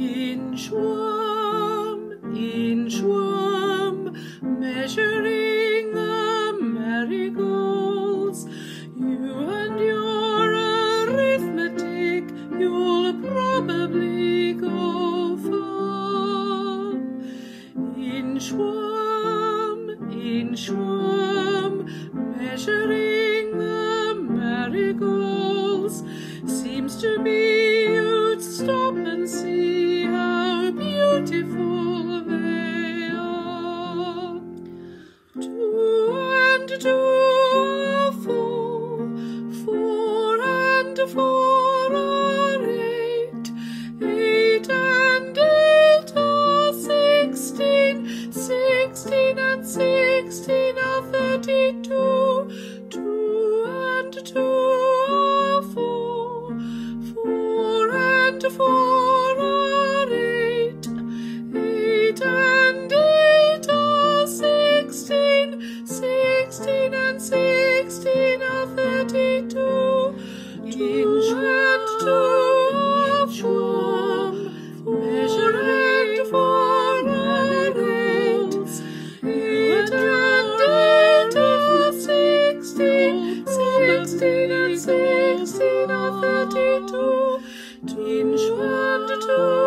Inchworm, inchworm, measuring the marigolds. You and your arithmetic, you'll probably go far. Inchworm, inchworm, measuring the marigolds. Seems to be beautiful they are. And two are four, four and four are eight, eight and eight are sixteen, sixteen and sixteen are thirty-two, two and two are four, four and four. sixteen and sixteen are thirty-two. Two and two are four, measuring four nine eights. Eight Eight and eight of sixteen. Sixteen and sixteen are thirty-two. Two and two.